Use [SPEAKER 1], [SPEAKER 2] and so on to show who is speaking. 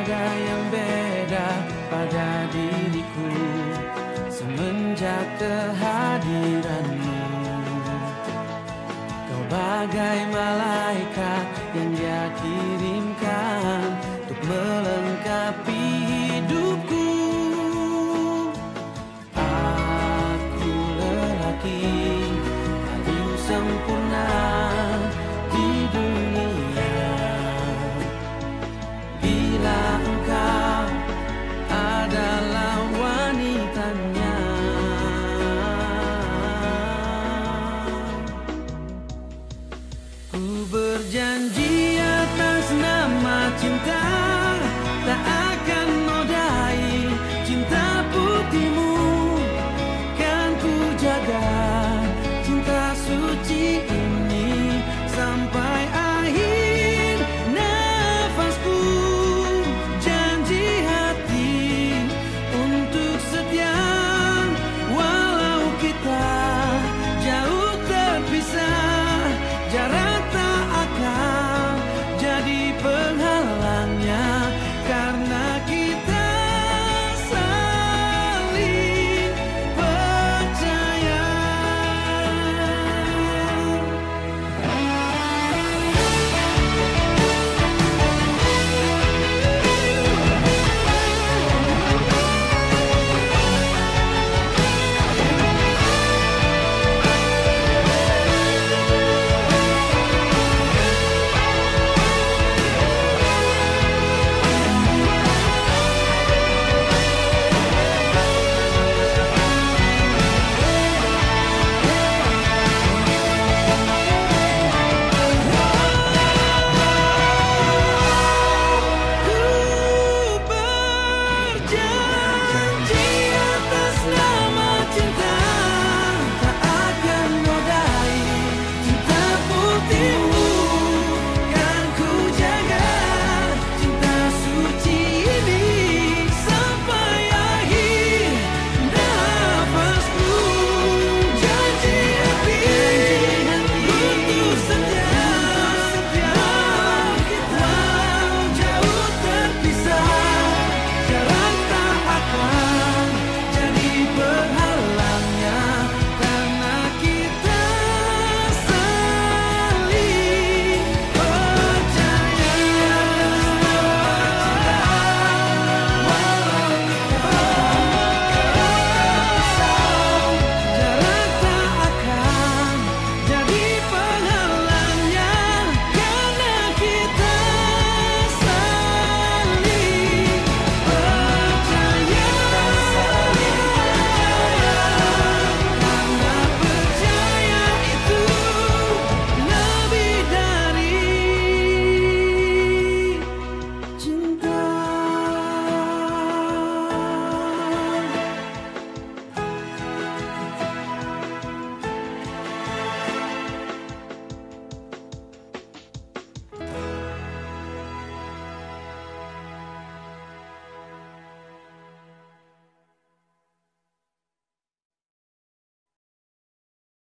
[SPEAKER 1] ada yang beda pada diriku Semenjak kehadiranmu. Kau bagai malaikat yang dia kirimkan Untuk melengkapi hidupku. Aku lelaki